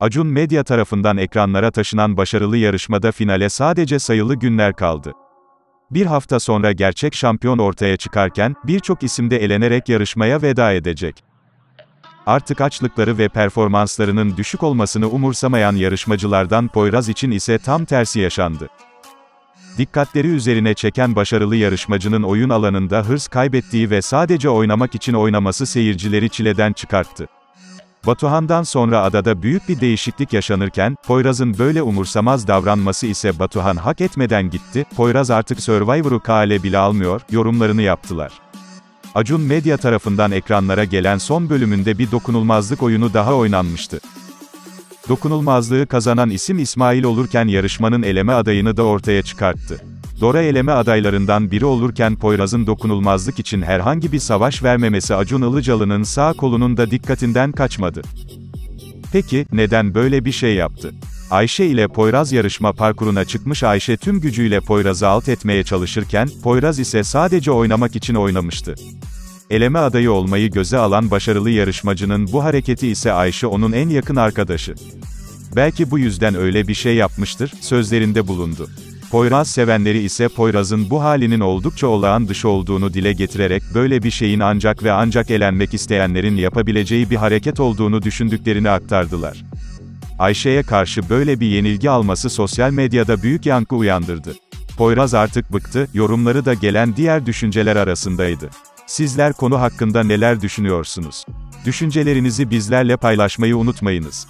Acun Medya tarafından ekranlara taşınan başarılı yarışmada finale sadece sayılı günler kaldı. Bir hafta sonra gerçek şampiyon ortaya çıkarken, birçok isim de elenerek yarışmaya veda edecek. Artık açlıkları ve performanslarının düşük olmasını umursamayan yarışmacılardan Poyraz için ise tam tersi yaşandı. Dikkatleri üzerine çeken başarılı yarışmacının oyun alanında hırs kaybettiği ve sadece oynamak için oynaması seyircileri çileden çıkarttı. Batuhan'dan sonra adada büyük bir değişiklik yaşanırken, Poyraz'ın böyle umursamaz davranması ise Batuhan hak etmeden gitti, Poyraz artık Survivor'u kale bile almıyor, yorumlarını yaptılar. Acun Medya tarafından ekranlara gelen son bölümünde bir dokunulmazlık oyunu daha oynanmıştı. Dokunulmazlığı kazanan isim İsmail olurken yarışmanın eleme adayını da ortaya çıkarttı. Dora eleme adaylarından biri olurken Poyraz'ın dokunulmazlık için herhangi bir savaş vermemesi Acun Ilıcalı'nın sağ kolunun da dikkatinden kaçmadı. Peki, neden böyle bir şey yaptı? Ayşe ile Poyraz yarışma parkuruna çıkmış Ayşe tüm gücüyle Poyraz'ı alt etmeye çalışırken, Poyraz ise sadece oynamak için oynamıştı. Eleme adayı olmayı göze alan başarılı yarışmacının bu hareketi ise Ayşe onun en yakın arkadaşı. Belki bu yüzden öyle bir şey yapmıştır, sözlerinde bulundu. Poyraz sevenleri ise Poyraz'ın bu halinin oldukça olağan dışı olduğunu dile getirerek böyle bir şeyin ancak ve ancak elenmek isteyenlerin yapabileceği bir hareket olduğunu düşündüklerini aktardılar. Ayşe'ye karşı böyle bir yenilgi alması sosyal medyada büyük yankı uyandırdı. Poyraz artık bıktı, yorumları da gelen diğer düşünceler arasındaydı. Sizler konu hakkında neler düşünüyorsunuz? Düşüncelerinizi bizlerle paylaşmayı unutmayınız.